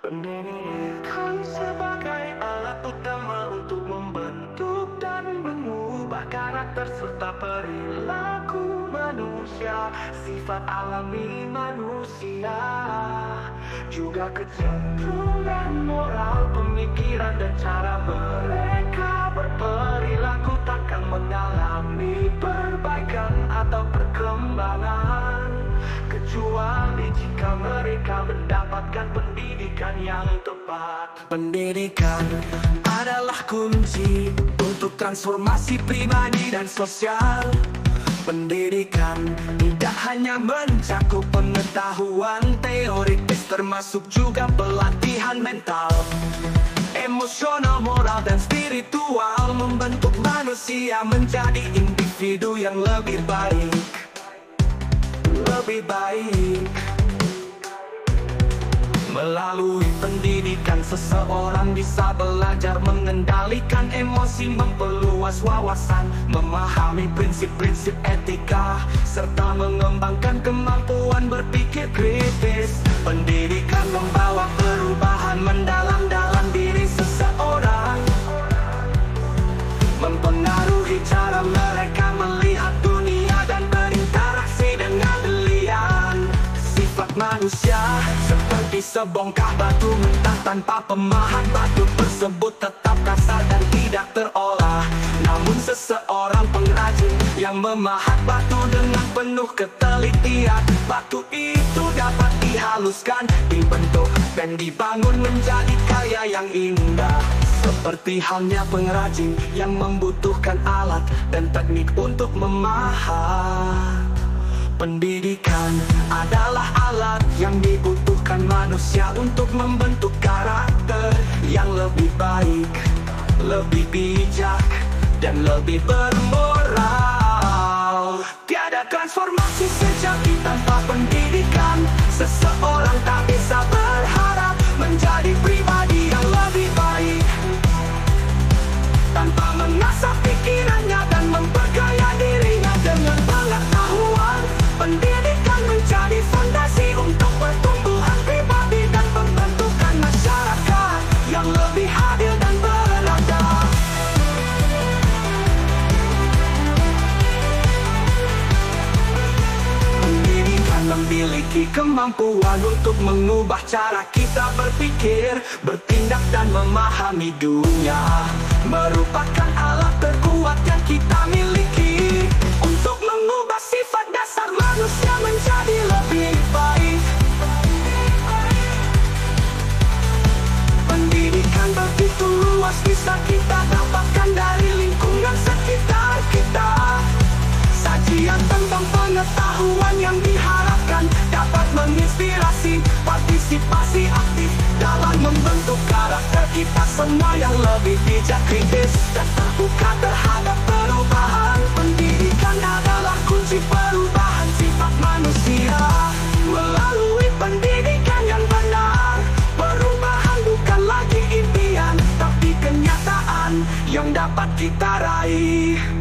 Pendidikan sebagai alat utama untuk membentuk dan mengubah karakter serta perilaku manusia Sifat alami manusia Juga kecenderungan moral, pemikiran dan cara mereka berperilaku Takkan mengalami perbaikan atau perkembangan Kecuali jika mereka mendapatkan yang tepat. Pendidikan adalah kunci untuk transformasi pribadi dan sosial. Pendidikan tidak hanya mencakup pengetahuan teoritis Termasuk juga pelatihan mental. Emosional, moral, dan spiritual Membentuk manusia menjadi individu yang lebih baik. Lebih baik Melalui pendidikan seseorang bisa belajar mengendalikan emosi Memperluas wawasan, memahami prinsip-prinsip etika Serta mengembangkan kemampuan berpikir kritis. Pendidikan membawa seperti sebongkah batu mentah tanpa pemahat Batu tersebut tetap kasar dan tidak terolah. Namun seseorang pengrajin yang memahat batu dengan penuh ketelitian Batu itu dapat dihaluskan, dibentuk dan dibangun menjadi karya yang indah. Seperti halnya pengrajin yang membutuhkan alat dan teknik untuk memahat Pendidikan lebih bijak, dan lebih bermoral. Tiada transformasi sejati tanpa pendidikan. Seseorang memiliki kemampuan untuk mengubah cara kita berpikir, bertindak dan memahami dunia. Merupakan alat terkuat yang kita miliki Untuk mengubah sifat dasar manusia menjadi lebih baik. Pendidikan begitu luas bisa kita dapatkan dari lingkungan sekitar kita. Sajian tentang pengetahuan yang menginspirasi partisipasi aktif dalam membentuk karakter kita semua yang lebih bijak kritis dan terbuka terhadap perubahan. Pendidikan adalah kunci perubahan sifat manusia melalui pendidikan yang benar. Perubahan bukan lagi impian, tapi kenyataan yang dapat kita raih.